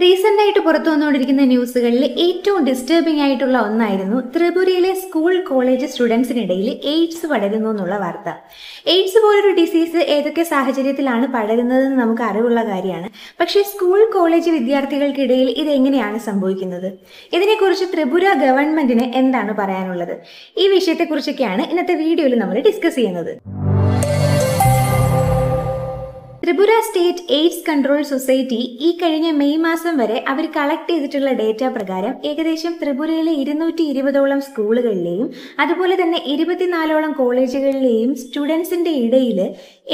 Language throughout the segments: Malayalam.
റീസെന്റ് ആയിട്ട് പുറത്തു വന്നുകൊണ്ടിരിക്കുന്ന ന്യൂസുകളിൽ ഏറ്റവും ഡിസ്റ്റർബിംഗ് ആയിട്ടുള്ള ഒന്നായിരുന്നു ത്രിപുരയിലെ സ്കൂൾ കോളേജ് സ്റ്റുഡൻസിനിടയിൽ എയ്ഡ്സ് പടരുന്നു എന്നുള്ള വാർത്ത. എയ്ഡ്സ് പോലൊരു ഡിസീസ് ഏതൊക്കെ സാഹചര്യത്തിലാണ് പടരുന്നതെന്ന് നമുക്ക് അറിവുള്ള കാര്യമാണ്. പക്ഷേ സ്കൂൾ കോളേജ് വിദ്യാർത്ഥികൾക്കിടയിൽ ഇതെങ്ങനെയാണ് സംഭവിക്കുന്നത്? ഇതിനെക്കുറിച്ച് ത്രിപുര ഗവൺമെന്റിന് എന്താണ് പറയാനുള്ളത്? ഈ വിഷയത്തെക്കുറിച്ചൊക്കെയാണ് ഇന്നത്തെ വീഡിയോയിൽ നമ്മൾ ഡിസ്കസ് ചെയ്യുന്നത്. Tripura state AIDS control society ഈ കഴിഞ്ഞ മെയ് മാസം വരെ അവർ കളക്ട് ചെയ്തിട്ടുള്ള ഡേറ്റ പ്രകാരം ഏകദേശം ത്രിപുരയിലെ ഇരുന്നൂറ്റി ഇരുപതോളം സ്കൂളുകളിലെയും അതുപോലെ തന്നെ ഇരുപത്തിനാലോളം കോളേജുകളിലെയും സ്റ്റുഡൻസിന്റെ ഇടയിൽ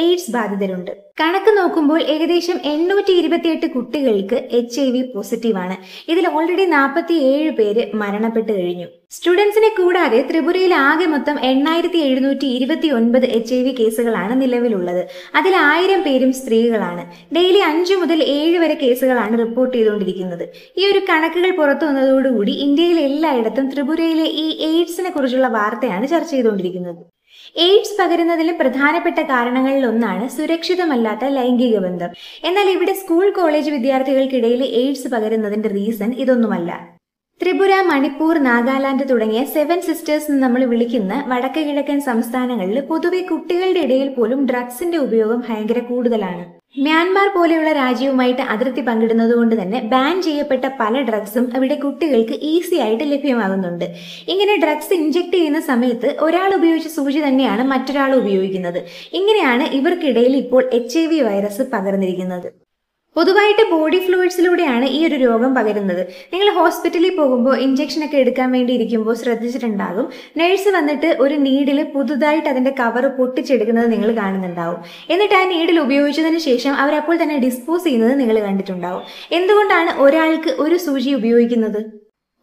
എയ്ഡ്സ് ബാധിതരുണ്ട്. കണക്ക് നോക്കുമ്പോൾ ഏകദേശം എണ്ണൂറ്റി ഇരുപത്തിയെട്ട് കുട്ടികൾക്ക് എച്ച് ഐ വി പോസിറ്റീവാണ്. ഇതിൽ ഓൾറെഡി നാൽപ്പത്തി ഏഴ് പേര് മരണപ്പെട്ട് കഴിഞ്ഞു. സ്റ്റുഡൻസിനെ കൂടാതെ ത്രിപുരയിൽ ആകെ മൊത്തം എണ്ണായിരത്തി എഴുന്നൂറ്റി ഇരുപത്തി ഒൻപത് എച്ച് ഐ വി കേസുകളാണ് നിലവിലുള്ളത്. അതിൽ ആയിരം പേരും സ്ത്രീകളാണ്. ഡെയിലി അഞ്ചു മുതൽ ഏഴ് വരെ കേസുകളാണ് റിപ്പോർട്ട് ചെയ്തുകൊണ്ടിരിക്കുന്നത്. ഈ ഒരു കണക്കുകൾ പുറത്തു വന്നതോടുകൂടി ഇന്ത്യയിലെ എല്ലായിടത്തും ത്രിപുരയിലെ ഈ എയ്ഡ്സിനെ കുറിച്ചുള്ള വാർത്തയാണ് ചർച്ച ചെയ്തുകൊണ്ടിരിക്കുന്നത്. എയ്ഡ്സ് പകരുന്നതിലെ പ്രധാനപ്പെട്ട കാരണങ്ങളിൽ ഒന്നാണ് സുരക്ഷിതമല്ലാത്ത ലൈംഗിക ബന്ധം. എന്നാൽ ഇവിടെ സ്കൂൾ കോളേജ് വിദ്യാർത്ഥികൾക്കിടയിൽ എയ്ഡ്സ് പകരുന്നതിന്റെ റീസൺ ഇതൊന്നുമല്ല. ത്രിപുര മണിപ്പൂർ നാഗാലാൻഡ് തുടങ്ങിയ സെവൻ സിസ്റ്റേഴ്സ് എന്ന് നമ്മൾ വിളിക്കുന്ന വടക്ക് കിഴക്കൻ സംസ്ഥാനങ്ങളിൽ പൊതുവെ കുട്ടികളുടെ ഇടയിൽ പോലും ഡ്രഗ്സിന്റെ ഉപയോഗം ഭയങ്കര കൂടുതലാണ്. മ്യാൻമാർ പോലെയുള്ള രാജ്യവുമായിട്ട് അതിർത്തി പങ്കിടുന്നത് കൊണ്ട് തന്നെ ബാൻ ചെയ്യപ്പെട്ട പല ഡ്രഗ്സും അവിടെ കുട്ടികൾക്ക് ഈസി ആയിട്ട് ലഭ്യമാകുന്നുണ്ട്. ഇങ്ങനെ ഡ്രഗ്സ് ഇഞ്ചെക്ട് ചെയ്യുന്ന സമയത്ത് ഒരാൾ ഉപയോഗിച്ച സൂചി തന്നെയാണ് മറ്റൊരാൾ ഉപയോഗിക്കുന്നത്. ഇങ്ങനെയാണ് ഇവർക്കിടയിൽ ഇപ്പോൾ എച്ച് വൈറസ് പകർന്നിരിക്കുന്നത്. പൊതുവായിട്ട് ബോഡി ഫ്ലൂയിഡ്സിലൂടെയാണ് ഈ ഒരു രോഗം പകരുന്നത്. നിങ്ങൾ ഹോസ്പിറ്റലിൽ പോകുമ്പോൾ ഇഞ്ചക്ഷൻ ഒക്കെ എടുക്കാൻ വേണ്ടി ഇരിക്കുമ്പോൾ ശ്രദ്ധിച്ചിട്ടുണ്ടാകും. നഴ്സ് വന്നിട്ട് ഒരു നീഡിൽ പുതുതായിട്ട് അതിന്റെ കവർ പൊട്ടിച്ചെടുക്കുന്നത് നിങ്ങൾ കാണുന്നുണ്ടാവും. എന്നിട്ട് ആ നീഡിൽ ഉപയോഗിച്ചതിന് ശേഷം അവരപ്പോൾ തന്നെ ഡിസ്പോസ് ചെയ്യുന്നത് നിങ്ങൾ കണ്ടിട്ടുണ്ടാവും. എന്തുകൊണ്ടാണ് ഒരാൾക്ക് ഒരു സൂചി ഉപയോഗിക്കുന്നത്?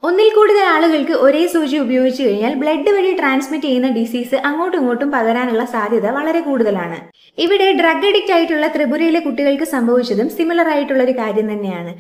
ഒന്നിൽ കൂടുതൽ ആളുകൾക്ക് ഒരേ സൂചി ഉപയോഗിച്ചു കഴിഞ്ഞാൽ ബ്ലഡ് വഴി ട്രാൻസ്മിറ്റ് ചെയ്യുന്ന ഡിസീസ് അങ്ങോട്ടും ഇങ്ങോട്ടും പകരാനുള്ള സാധ്യത വളരെ കൂടുതലാണ്. ഇവിടെ ഡ്രഗ് അഡിക്റ്റ് ആയിട്ടുള്ള ത്രിപുരയിലെ കുട്ടികൾക്ക് സംഭവിച്ചതും സിമിലർ ആയിട്ടുള്ള ഒരു കാര്യം തന്നെയാണ്.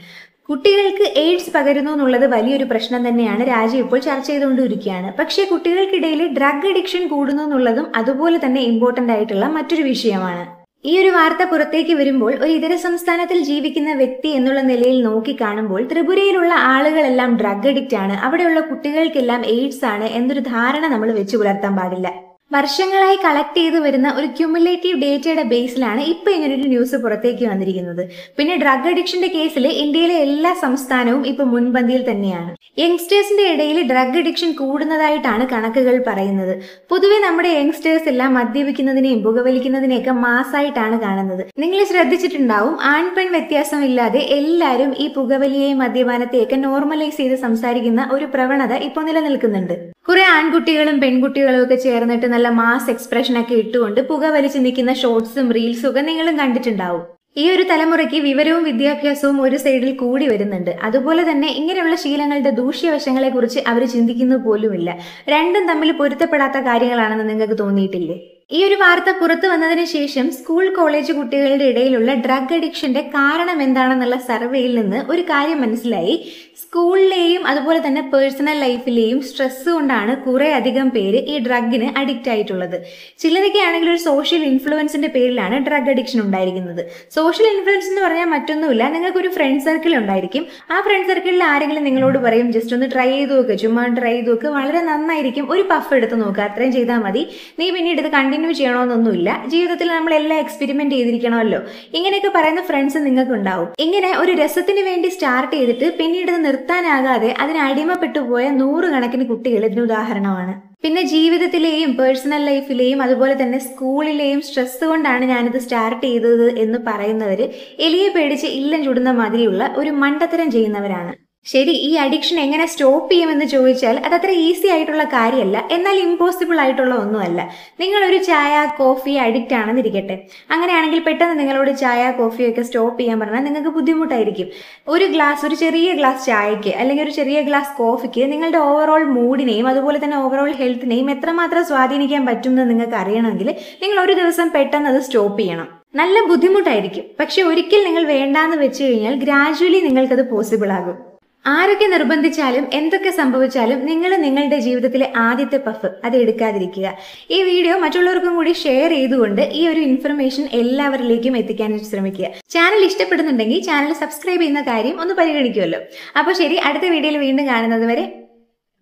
കുട്ടികൾക്ക് എയ്ഡ്സ് പകരുന്നു എന്നുള്ളത് വലിയൊരു പ്രശ്നം തന്നെയാണ് രാജ്യം ഇപ്പോൾ ചർച്ച ചെയ്തുകൊണ്ടിരിക്കുകയാണ്. പക്ഷേ കുട്ടികൾക്കിടയിൽ ഡ്രഗ് അഡിക്ഷൻ കൂടുന്നു എന്നുള്ളതും അതുപോലെ തന്നെ ഇമ്പോർട്ടന്റ് ആയിട്ടുള്ള മറ്റൊരു വിഷയമാണ്. ഈ ഒരു വാർത്ത പുറത്തേക്ക് വരുമ്പോൾ ഒരു ഇതര സംസ്ഥാനത്തിൽ ജീവിക്കുന്ന വ്യക്തി എന്നുള്ള നിലയിൽ നോക്കി കാണുമ്പോൾ ത്രിപുരയിലുള്ള ആളുകളെല്ലാം ഡ്രഗ് അഡിക്റ്റ് ആണ്. അവിടെയുള്ള കുട്ടികൾക്കെല്ലാം എയ്ഡ്സ് ആണ് എന്നൊരു ധാരണ നമ്മൾ വെച്ചു പുലർത്താൻ പാടില്ല. വർഷങ്ങളായി കളക്ട് ചെയ്തു വരുന്ന ഒരു ക്യുമുലേറ്റീവ് ഡേറ്റയുടെ ബേസിലാണ് ഇപ്പൊ ഇങ്ങനൊരു ന്യൂസ് പുറത്തേക്ക് വന്നിരിക്കുന്നത്. പിന്നെ ഡ്രഗ് അഡിക്ഷന്റെ കേസിൽ ഇന്ത്യയിലെ എല്ലാ സംസ്ഥാനവും ഇപ്പൊ മുൻപന്തിയിൽ തന്നെയാണ്. യങ്സ്റ്റേഴ്സിന്റെ ഇടയിൽ ഡ്രഗ് അഡിക്ഷൻ കൂടുന്നതായിട്ടാണ് കണക്കുകൾ പറയുന്നത്. പൊതുവെ നമ്മുടെ യങ്സ്റ്റേഴ്സ് എല്ലാം മദ്യപിക്കുന്നതിനെയും പുകവലിക്കുന്നതിനെയൊക്കെ മാസായിട്ടാണ് കാണുന്നത്. നിങ്ങൾ ശ്രദ്ധിച്ചിട്ടുണ്ടാവും ആൺ പെൺ വ്യത്യാസമില്ലാതെ എല്ലാവരും ഈ പുകവലിയെയും മദ്യപാനത്തെയൊക്കെ നോർമലൈസ് ചെയ്ത് സംസാരിക്കുന്ന ഒരു പ്രവണത ഇപ്പൊ നിലനിൽക്കുന്നുണ്ട്. കുറെ ആൺകുട്ടികളും പെൺകുട്ടികളും ഒക്കെ ചേർന്നിട്ട് നല്ല മാസ് എക്സ്പ്രഷൻ ഒക്കെ ഇട്ടുകൊണ്ട് പുക വലിച്ചു നിൽക്കുന്ന ഷോർട്സും റീൽസും ഒക്കെ നിങ്ങളും കണ്ടിട്ടുണ്ടാവും. ഈ ഒരു തലമുറയ്ക്ക് വിവരവും വിദ്യാഭ്യാസവും ഒരു സൈഡിൽ കൂടി വരുന്നുണ്ട്. അതുപോലെ തന്നെ ഇങ്ങനെയുള്ള ശീലങ്ങളുടെ ദൂഷ്യവശങ്ങളെ കുറിച്ച് അവർ ചിന്തിക്കുന്നു പോലുമില്ല. രണ്ടും തമ്മിൽ പൊരുത്തപ്പെടാത്ത കാര്യങ്ങളാണെന്ന് നിങ്ങൾക്ക് തോന്നിയിട്ടില്ലേ? ഈ ഒരു വാർത്ത പുറത്തു വന്നതിന് ശേഷം സ്കൂൾ കോളേജ് കുട്ടികളുടെ ഇടയിലുള്ള ഡ്രഗ് അഡിക്ഷന്റെ കാരണം എന്താണെന്നുള്ള സർവേയിൽ നിന്ന് ഒരു കാര്യം മനസ്സിലായി. സ്കൂളിലെയും അതുപോലെ തന്നെ പേഴ്സണൽ ലൈഫിലെയും സ്ട്രെസ് കൊണ്ടാണ് കുറെ അധികം പേര് ഈ ഡ്രഗിന് അഡിക്റ്റ് ആയിട്ടുള്ളത്. ചിലരൊക്കെ ആണെങ്കിൽ ഒരു സോഷ്യൽ ഇൻഫ്ലുവൻസിന്റെ പേരിലാണ് ഡ്രഗ് അഡിക്ഷൻ ഉണ്ടായിരിക്കുന്നത്. സോഷ്യൽ ഇൻഫ്ലുവൻസ് എന്ന് പറഞ്ഞാൽ മറ്റൊന്നുമില്ല. നിങ്ങൾക്ക് ഒരു ഫ്രണ്ട് സർക്കിൾ ഉണ്ടായിരിക്കും. ആ ഫ്രണ്ട് സർക്കിളിൽ ആരെങ്കിലും നിങ്ങളോട് പറയും ജസ്റ്റ് ഒന്ന് ട്രൈ ചെയ്ത് നോക്കുക ചുമ്മാ ട്രൈ ചെയ്ത് നോക്കുക വളരെ നന്നായിരിക്കും. ഒരു പഫ് എടുത്ത് നോക്കുക അത്രയും ചെയ്താൽ മതി. നീ പിന്നീട് ഇത് കണ്ടിന്യൂ ചെയ്യണമെന്നൊന്നുമില്ല ജീവിതത്തിൽ നമ്മൾ എല്ലാം എക്സ്പെരിമെന്റ് ചെയ്തിരിക്കണമല്ലോ. ഇങ്ങനെയൊക്കെ പറയുന്ന ഫ്രണ്ട്സ് നിങ്ങൾക്ക് ഉണ്ടാവും ഇങ്ങനെ ഒരു രസത്തിന് വേണ്ടി സ്റ്റാർട്ട് ചെയ്തിട്ട് പിന്നീട് നിർത്താനാകാതെ അതിന് അടിമപ്പെട്ടു പോയ നൂറുകണക്കിന് കുട്ടികൾ ഇതിന് ഉദാഹരണമാണ്. പിന്നെ ജീവിതത്തിലെയും പേഴ്സണൽ ലൈഫിലെയും അതുപോലെ തന്നെ സ്കൂളിലെയും സ്ട്രെസ് കൊണ്ടാണ് ഞാനിത് സ്റ്റാർട്ട് ചെയ്തത് എന്ന് പറയുന്നവർ എലിയെ പേടിച്ച് ഇല്ലം ചുടുന്ന മാതിരിയുള്ള ഒരു മണ്ടത്തരം ചെയ്യുന്നവരാണ്. ശരി ഈ അഡിക്ഷൻ എങ്ങനെ സ്റ്റോപ്പ് ചെയ്യുമെന്ന് ചോദിച്ചാൽ അത് അത്ര ഈസി ആയിട്ടുള്ള കാര്യമല്ല. എന്നാൽ ഇമ്പോസിബിൾ ആയിട്ടുള്ള ഒന്നുമല്ല. നിങ്ങൾ ഒരു ചായ കോഫി അഡിക്റ്റ് ആണെന്നിരിക്കട്ടെ. അങ്ങനെയാണെങ്കിൽ പെട്ടെന്ന് നിങ്ങളോട് ചായ കോഫിയൊക്കെ സ്റ്റോപ്പ് ചെയ്യാൻ പറഞ്ഞാൽ നിങ്ങൾക്ക് ബുദ്ധിമുട്ടായിരിക്കും. ഒരു ഗ്ലാസ് ഒരു ചെറിയ ഗ്ലാസ് ചായക്ക് അല്ലെങ്കിൽ ഒരു ചെറിയ ഗ്ലാസ് കോഫിക്ക് നിങ്ങളുടെ ഓവറോൾ മൂഡിനെയും അതുപോലെ തന്നെ ഓവറോൾ ഹെൽത്തിനെയും എത്രമാത്രം സ്വാധീനിക്കാൻ പറ്റുമെന്ന് നിങ്ങൾക്ക് അറിയണമെങ്കിൽ നിങ്ങൾ ഒരു ദിവസം പെട്ടെന്ന് അത് സ്റ്റോപ്പ് ചെയ്യണം. നല്ല ബുദ്ധിമുട്ടായിരിക്കും. പക്ഷെ ഒരിക്കൽ നിങ്ങൾ വേണ്ടാന്ന് വെച്ച് കഴിഞ്ഞാൽ ഗ്രാജുവലി നിങ്ങൾക്കത് പോസിബിൾ ആകും. ആരൊക്കെ നിർബന്ധിച്ചാലും എന്തൊക്കെ സംഭവിച്ചാലും നിങ്ങൾ നിങ്ങളുടെ ജീവിതത്തിലെ ആദ്യത്തെ പഫ് അത് എടുക്കാതിരിക്കുക. ഈ വീഡിയോ മറ്റുള്ളവർക്കും കൂടി ഷെയർ ചെയ്തുകൊണ്ട് ഈ ഒരു ഇൻഫർമേഷൻ എല്ലാവരിലേക്കും എത്തിക്കാൻ ശ്രമിക്കുക. ചാനൽ ഇഷ്ടപ്പെടുന്നുണ്ടെങ്കിൽ ചാനൽ സബ്സ്ക്രൈബ് ചെയ്യുന്ന കാര്യം ഒന്ന് പരിഗണിക്കുമല്ലോ. അപ്പോൾ ശരി അടുത്ത വീഡിയോയിൽ വീണ്ടും കാണുന്നത് വരെ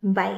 ബൈ